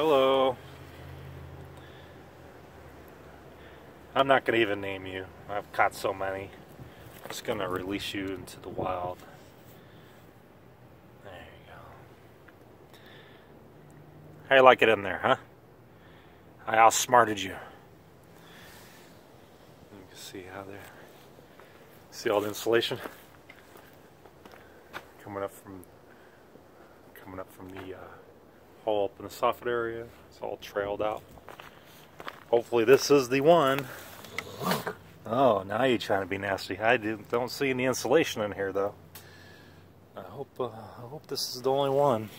Hello. I'm not going to even name you. I've caught so many. I'm just going to release you into the wild. There you go. How you like it in there, huh? I outsmarted you. You can see how there. See all the insulation coming up from coming up from the uh, hole up in the soffit area. It's all trailed out. Hopefully this is the one. Oh, now you're trying to be nasty. I do, don't see any insulation in here though. I hope uh, I hope this is the only one.